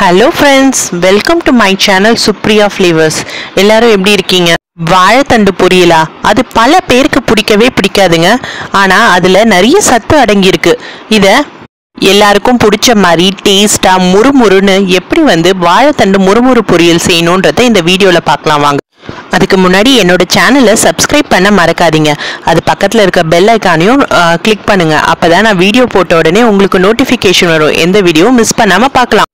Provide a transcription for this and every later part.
Hello friends welcome to my channel Supriya flavours எல்லாரும் எப்படி இருக்கீங்க? வாழைத்தண்டு பொரியலா? அது பல பேருக்கு பிடிக்கவே பிடிக்காதுங்க. ஆனால் அதில் நிறைய சத்து அடங்கியிருக்கு. இதை எல்லாருக்கும் பிடிச்ச மாதிரி டேஸ்ட்டாக முறுமுறுன்னு எப்படி வந்து வாழைத்தண்டு முறுமுறு பொரியல் செய்யணுன்றதை இந்த வீடியோவில் பார்க்கலாம் வாங்க. அதுக்கு முன்னாடி என்னோட சேனலை சப்ஸ்கிரைப் பண்ண மறக்காதீங்க. அது பக்கத்தில் இருக்க பெல் ஐக்கானையும் கிளிக் பண்ணுங்க. அப்போதான் நான் வீடியோ போட்ட உடனே உங்களுக்கு நோட்டிஃபிகேஷன் வரும். எந்த வீடியோவும் மிஸ் பண்ணாமல் பார்க்கலாம்.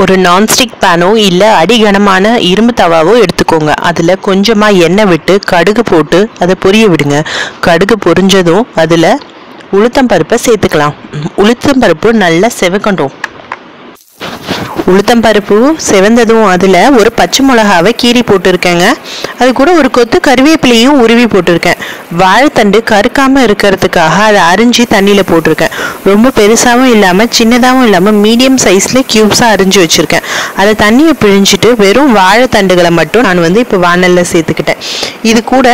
ஒரு நான்ஸ்டிக் பேனோ இல்லை அடிகனமான இரும்பு தவாவோ எடுத்துக்கோங்க. அதில் கொஞ்சமாக எண்ணெய் விட்டு கடுகு போட்டு அதை பொரிய விடுங்க. கடுகு பொரிஞ்சதும் அதில் உளுத்தம் பருப்பை சேர்த்துக்கலாம். உளுத்தம் பருப்பு நல்லா செவக்கட்டும். உளுத்தம் பருப்பு செவந்ததும் அதில் ஒரு பச்சை மிளகாவை கீறி போட்டிருக்கேங்க. அது கூட ஒரு கொத்து கருவேப்பிலையும் உருவி போட்டிருக்கேன். வாழைத்தண்டு கருக்காமல் இருக்கிறதுக்காக அதை அரிஞ்சு தண்ணியில் போட்டிருக்கேன். ரொம்ப பெருசாகவும் இல்லாமல் சின்னதாகவும் இல்லாமல் மீடியம் சைஸில் க்யூப்ஸாக அரிஞ்சு வச்சுருக்கேன். அதை தண்ணியை பிழிஞ்சிட்டு வெறும் வாழைத்தண்டுகளை மட்டும் நான் வந்து இப்போ வானலில் சேர்த்துக்கிட்டேன். இது கூட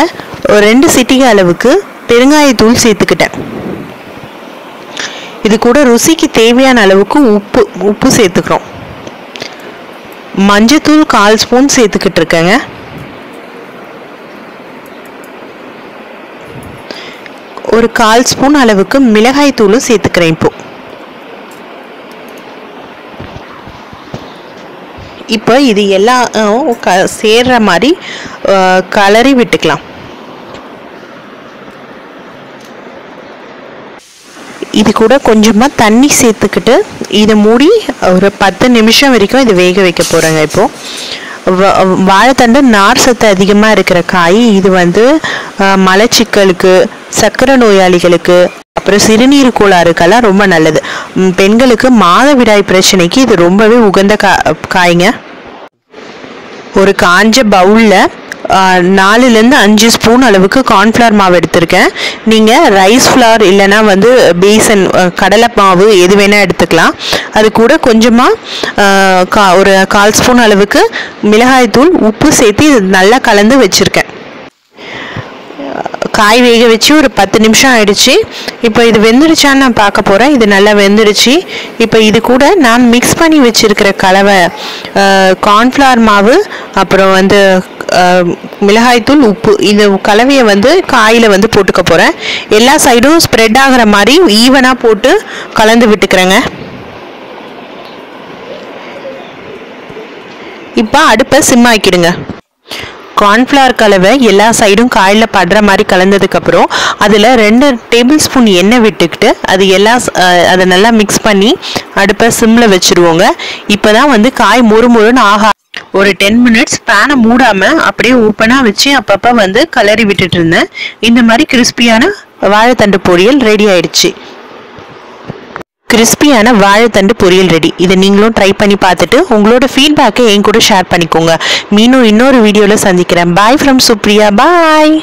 ஒரு ரெண்டு சிட்டிகை அளவுக்கு பெருங்காயத்தூள் சேர்த்துக்கிட்டேன். இது கூட ருசிக்கு தேவையான அளவுக்கு உப்பு உப்பு சேர்த்துக்கிறோம். மஞ்சத்தூள் கால் ஸ்பூன் சேர்த்துக்கிட்டு இருக்கேங்க. ஒரு கால் ஸ்பூன் அளவுக்கு மிளகாய் தூளும் சேர்த்துக்கிறேன் இப்போ. இப்போ இது எல்லாம் க சேர்ற மாதிரி கலரி விட்டுக்கலாம். இது கூட கொஞ்சமாக தண்ணி சேர்த்துக்கிட்டு இதை மூடி ஒரு பத்து நிமிஷம் வரைக்கும் இதை வேக வைக்க போகிறேங்க இப்போது வாழைத்தண்டு நார் சத்து அதிகமாக இருக்கிற காய் இது வந்து மலச்சிக்கலுக்கு சர்க்கரை நோயாளிகளுக்கு அப்புறம் சிறுநீர் கோளாறுக்கெல்லாம் ரொம்ப நல்லது. பெண்களுக்கு மாதவிடாய் பிரச்சனைக்கு இது ரொம்பவே உகந்த கா காய்ங்க. ஒரு காஞ்ச பவுலில் நாலுலேருந்து அஞ்சு ஸ்பூன் அளவுக்கு கார்ன்ஃப்ளவர் மாவு எடுத்திருக்கேன். நீங்கள் ரைஸ் ஃப்ளவர் இல்லைனா வந்து பேசன் கடலை மாவு எது வேணால் எடுத்துக்கலாம். அது கூட கொஞ்சமாக கா ஒரு கால் ஸ்பூன் அளவுக்கு மிளகாய்த்தூள் உப்பு சேர்த்து இது நல்லா கலந்து வச்சுருக்கேன். காய் வேக வச்சு ஒரு பத்து நிமிஷம் ஆயிடுச்சு. இப்போ இது வெந்துடுச்சான்னு நான் பார்க்க போகிறேன் இது நல்லா வெந்துடுச்சு இப்போ இது கூட நான் மிக்ஸ் பண்ணி வச்சுருக்கிற கலவை கார்ன்ஃப்ளவர் மாவு அப்புறம் வந்து மிளகாய்த்தூள் உப்பு. இந்த கலவையை வந்து காயில் வந்து போட்டுக்க போகிறேன் எல்லா சைடும் ஸ்ப்ரெட் ஆகிற மாதிரி ஈவனாக போட்டு கலந்து விட்டுக்கிறேங்க. இப்போ அடுப்பை சிம் ஆக்கிடுங்க. கார்ன்ஃப்ளவர் கலவை எல்லா சைடும் காயில் படுற மாதிரி கலந்ததுக்கப்புறம் அதில் ரெண்டு டேபிள் ஸ்பூன் எண்ணெய் விட்டுக்கிட்டு அது எல்லா அதை நல்லா மிக்ஸ் பண்ணி அடுப்பை சிம்மில் வச்சுருவோங்க. இப்போ தான் வந்து காய் முறுமுறுன்னு ஆகா ஒரு டென் மினிட்ஸ் பேனை மூடாமல் அப்படியே ஓப்பனாக வச்சு அப்பப்போ வந்து கலரி விட்டுட்டு இருந்தேன். இந்த மாதிரி கிறிஸ்பியான வாழைத்தண்டு பொரியல் ரெடி ஆயிடுச்சு. கிறிஸ்பியான வாழைத்தண்டு பொரியல் ரெடி இதை நீங்களும் ட்ரை பண்ணி பார்த்துட்டு உங்களோட ஃபீட்பேக்கை என் கூட ஷேர் பண்ணிக்கோங்க. மீண்டும் இன்னொரு வீடியோவில் சந்திக்கிறேன். Bye from Supriya bye